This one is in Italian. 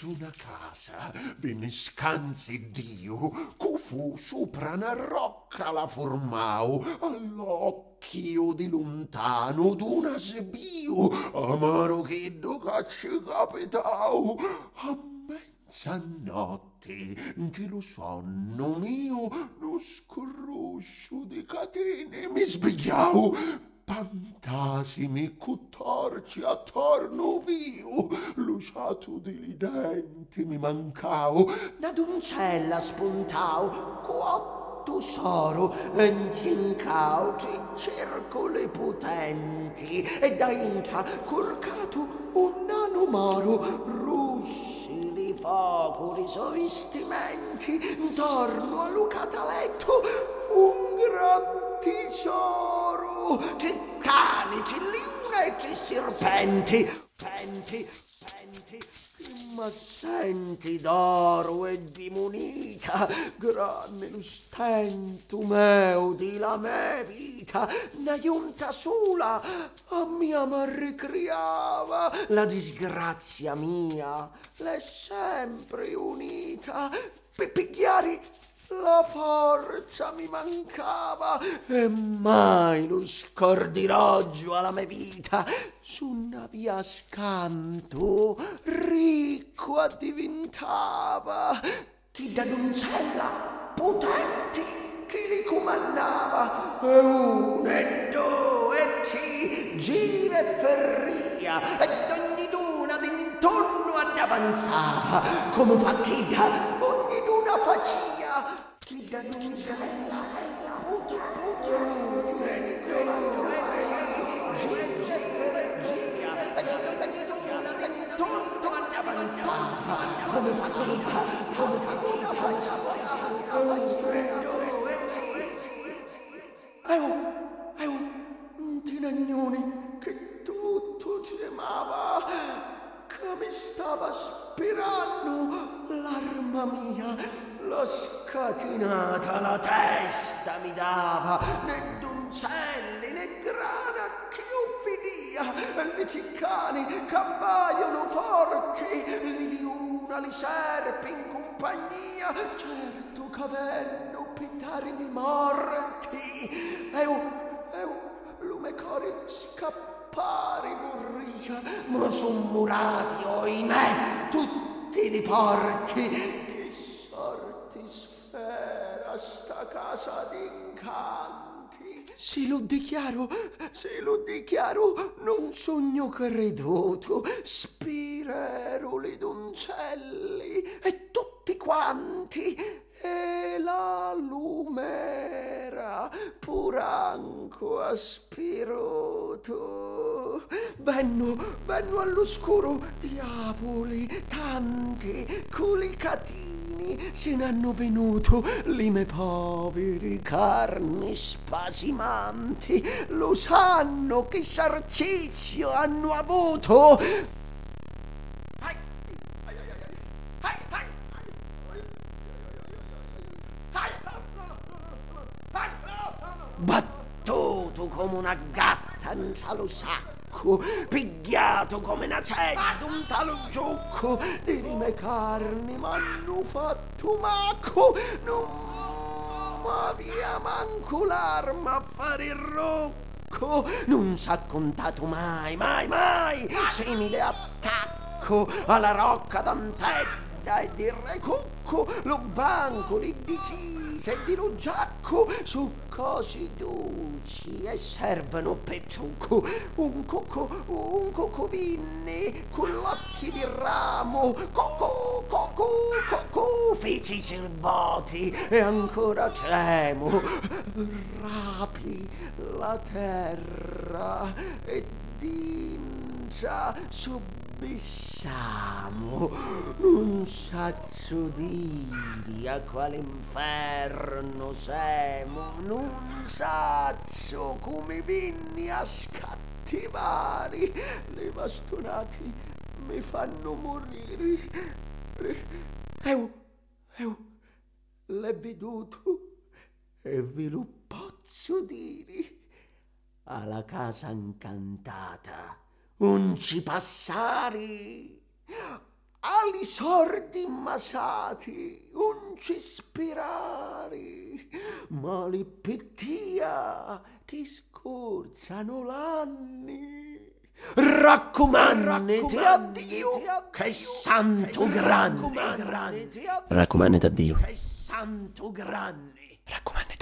su una casa ne scanzi Dio, cu fu sopra una rocca la formau, all'occhio di lontano d'una sbio, amaro che do ci capitau, a mezzanotte, che lo sonno mio, non scroscio di catene mi svegliau, fantasimi cuttorci attorno viu, lusciato di denti mi mancao, una doncella spuntau, quotto soro, incincau, ci circoli potenti, e da intra corcato un nano moro, rusci di fuoco, di sovestimenti, intorno al lucataletto, un gran tesoro, c'è cani, c'è liune, c'è serpenti, penti, penti, ma senti d'oro e di munita, grande lo stento meu di la mia vita, una giunta sola a mia m'arricriava, la disgrazia mia l'è sempre unita, per la forza mi mancava e mai lo scordiroggio alla mia vita. Su una via scanto ricco diventava chi da doncella potenti che li comandava. E uno e due e ci gira e ferria. Ed ogni duna d'intorno avanzava come fa chi da stava sperando l'arma mia, la scatenata la testa mi dava, né doncelli né grana vedia, e le ciccani che abbaiono forti, li liuna, li serpi in compagnia, certo che venno pitarmi morti, eu, eu, lume cori scappare vorria, ma son murati, oimè, tutti i porti, che sorti sfera sta casa d'incanti. Se lo dichiaro, se lo dichiaro, non sogno creduto, spirero le doncelli e tutti quanti, e la lumera puranco aspiroto. Venno, venno all'oscuro. Diavoli, tanti, culi catini, se ne hanno venuto. Li me poveri carni spasimanti, lo sanno che sarcizio hanno avuto. Battuto come una gatta in talo sacco, pigliato come una cella un talo giocco, di me carni m'hanno fatto macco, non m'avia manco l'arma a fare il rocco, non s'ha contato mai, mai, mai, simile attacco alla rocca d'antedda e di recucco, lo banco, di dicise e di lo giacco, su cose dolci e servono pettucco, un cocco, un coccovinne, con l'occhi di ramo, cocco, cocco, cocco, feci cerboti e ancora tremo, rapi la terra e dincia su Bissamo, non saccio dirvi a quale inferno semo, non saccio come vinni a scattivare, le bastonati mi fanno morire. Eu, eu, l'è veduto e ve lo posso dire. Alla casa incantata un ci passari ali sordi masati, unci spirari, ma li pittia ti scorzano l'anni. Raccomandati a Dio, che santo grande, Raccomandati a Dio. santo grande. Raccomandati